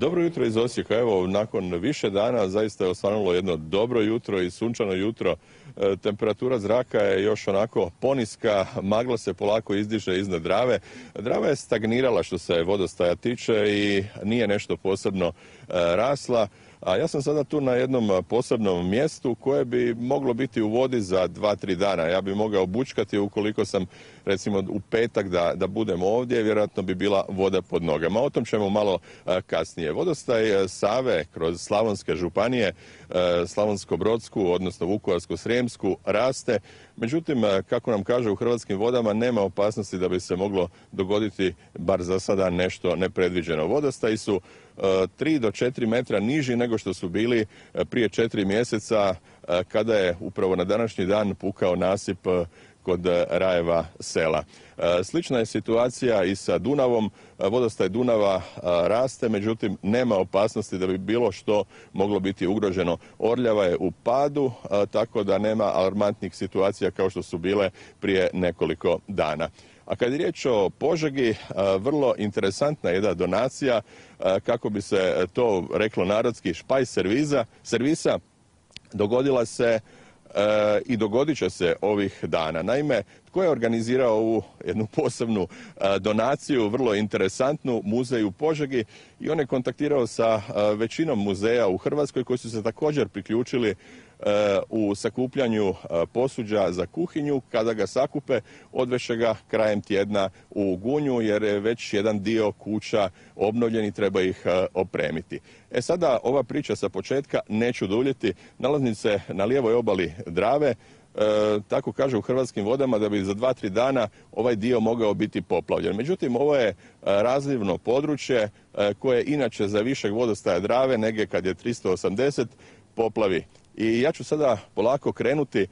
Dobro jutro iz Osijeka. Evo, nakon više dana zaista je osvanulo jedno dobro jutro i sunčano jutro. E, temperatura zraka je još onako poniska, magla se polako izdiže iznad Drave. Drava je stagnirala što se vodostaja tiče i nije nešto posebno e, rasla. A ja sam sada tu na jednom posebnom mjestu koje bi moglo biti u vodi za dva, tri dana. Ja bi mogao bučkati ukoliko sam recimo u petak da, da budem ovdje, vjerojatno bi bila voda pod nogama. O tom ćemo malo kasnije. Vodostaj Save kroz Slavonske županije, Slavonsko-Brodsku, odnosno Vukovarsko-Srijemsku raste. Međutim, kako nam kaže u Hrvatskim vodama, nema opasnosti da bi se moglo dogoditi, bar za sada, nešto nepredviđeno. Vodostaji su 3 do 4 metra niži nego što su bili prije četiri mjeseca kada je upravo na današnji dan pukao nasip kod Rajeva sela. Slična je situacija i sa Dunavom. Vodostaj Dunava raste, međutim nema opasnosti da bi bilo što moglo biti ugroženo. Orljava je u padu, tako da nema alarmantnih situacija kao što su bile prije nekoliko dana. A kad je riječ o Požegi, vrlo interesantna jedna donacija, kako bi se to reklo narodski, špaj servisa dogodila se i dogodit će se ovih dana. Naime, tko je organizirao ovu jednu posebnu donaciju, vrlo interesantnu, muzej u Požegi i on je kontaktirao sa većinom muzeja u Hrvatskoj koji su se također priključili u sakupljanju posuđa za kuhinju. Kada ga sakupe, odveše ga krajem tjedna u Gunju jer je već jedan dio kuća obnovljen i treba ih opremiti. E sada ova priča sa početka neću duljiti. Nalazim se na lijevoj obali Drave. tako kaže u Hrvatskim vodama da bi za dva, tri dana ovaj dio mogao biti poplavljen. Međutim, ovo je razlivno područje koje inače za višeg vodostaja Drave, negdje kad je 380, poplavi i ja ću sada polako krenuti e,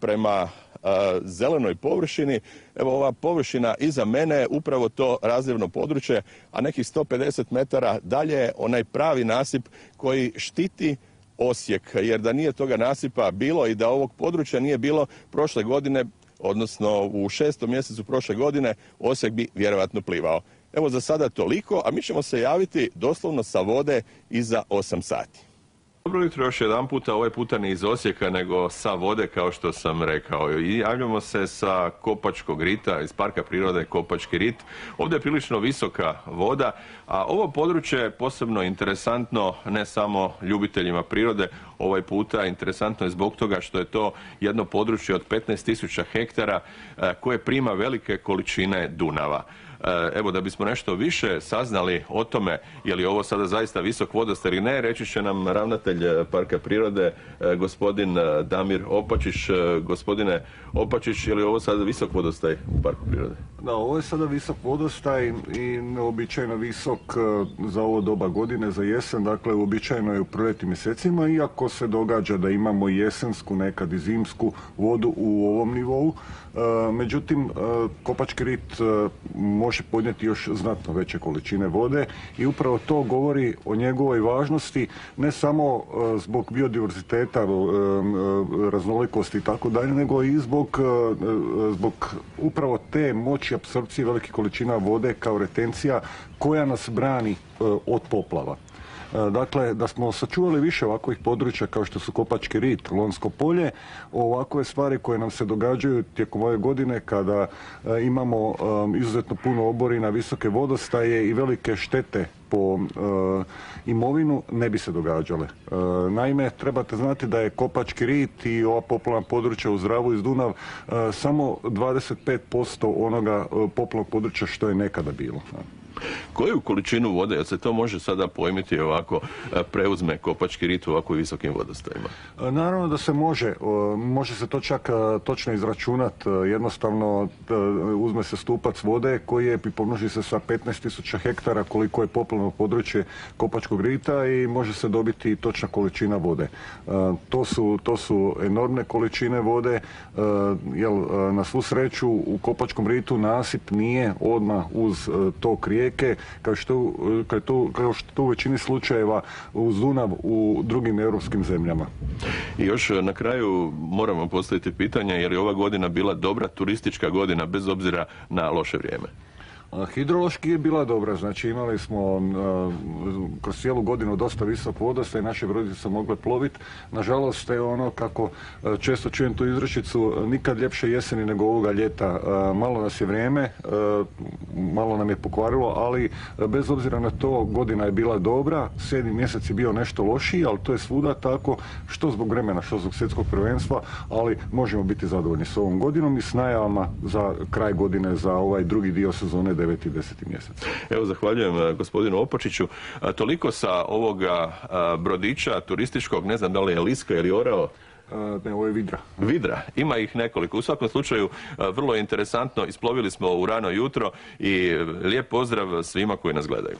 prema e, zelenoj površini. Evo ova površina iza mene je upravo to razljevno područje, a nekih 150 metara dalje je onaj pravi nasip koji štiti Osijek, jer da nije toga nasipa bilo i da ovog područja nije bilo prošle godine, odnosno u šestom mjesecu prošle godine, Osijek bi vjerojatno plivao. Evo za sada toliko, a mi ćemo se javiti doslovno sa vode iza 8 sati. Dobro jutro još jedan puta, ovaj puta ne iz Osijeka, nego sa vode, kao što sam rekao. I javljamo se sa Kopačkog rita, iz Parka prirode Kopački rit. Ovdje je prilično visoka voda, a ovo područje je posebno interesantno ne samo ljubiteljima prirode, ovaj puta interesantno je zbog toga što je to jedno područje od 15.000 hektara eh, koje prima velike količine Dunava. E, evo da bismo nešto više saznali o tome je li ovo sada zaista visok vodostaj ili ne, reći će nam ravnatelj e, Parka prirode e, gospodin Damir Opačić. Gospodine Opačić, je li ovo sada visok vodostaj u Parku prirode? Da, ovo je sada visok vodostaj i neobičajno visok za ovo doba godine, za jesen, dakle uobičajeno je u proljetnim mjesecima, iako se događa da imamo jesensku, nekad i zimsku vodu u ovom nivou. Međutim, Kopački rit može može podnijeti još znatno veće količine vode i upravo to govori o njegovoj važnosti ne samo e, zbog biodiverziteta, e, e, raznolikosti i tako dalje, nego i zbog, zbog upravo te moći apsorpcije velikih količina vode kao retencija koja nas brani od poplava. E, dakle, da smo sačuvali više ovakvih područja kao što su Kopački rit, Lonsko polje, ovakve stvari koje nam se događaju tijekom ove godine kada e, imamo e, izuzetno puno oborina, visoke vodostaje i velike štete po imovinu ne bi se događale. naime, trebate znati da je Kopački rit i ova poplavna područja u Zdravu iz Dunav samo 25% onoga poplavnog područja što je nekada bilo. Koju količinu vode, jer se to može sada pojmiti ovako, e, preuzme Kopački rit u ovako visokim vodostajima? E, naravno da se može. Može se to čak e, točno izračunat. Jednostavno uzme se stupac vode koji je, pomnoži se sa 15.000 hektara koliko je poplavno područje Kopačkog rita i može se dobiti točna količina vode. To su, to su enormne količine vode, jer na svu sreću u Kopačkom ritu nasip nije odmah uz tok rijeke kao što, kao što u većini slučajeva uz Dunav u drugim europskim zemljama. I još na kraju moramo postaviti pitanje je li ova godina bila dobra turistička godina bez obzira na loše vrijeme? Hidrološki je bila dobra, znači imali smo a, kroz cijelu godinu dosta visok vodostaj, naše brodice su mogle ploviti. Nažalost, je ono kako a, često čujem tu izrečicu, nikad ljepše jeseni nego ovoga ljeta. A, Malo nas je vrijeme, malo nam je pokvarilo, ali bez obzira na to godina je bila dobra, sedmi mjesec je bio nešto lošiji, ali to je svuda tako, što zbog vremena, što zbog svjetskog prvenstva, ali možemo biti zadovoljni s ovom godinom i s najavama za kraj godine, za ovaj drugi dio sezone 9. i 10. mjesec. Evo, zahvaljujem e, gospodinu Opočiću. A, Toliko sa ovoga a, brodića turističkog, ne znam da li je Liska ili Orao, Ne, ovo je vidra. Vidra, ima ih nekoliko. U svakom slučaju, vrlo interesantno, isplovili smo u rano jutro i lijep pozdrav svima koji nas gledaju.